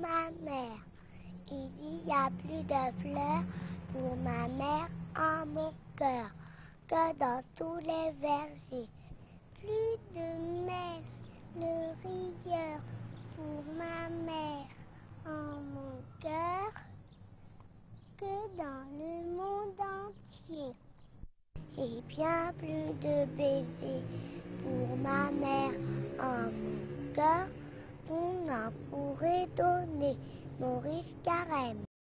pour. Il y a plus de fleurs pour ma mère en mon cœur que dans tous les vergers. Plus de miel, le rieur pour ma mère en mon cœur que dans le monde entier. Et bien plus de baisers pour ma mère en mon cœur. On en pourrait donner Maurice Carême.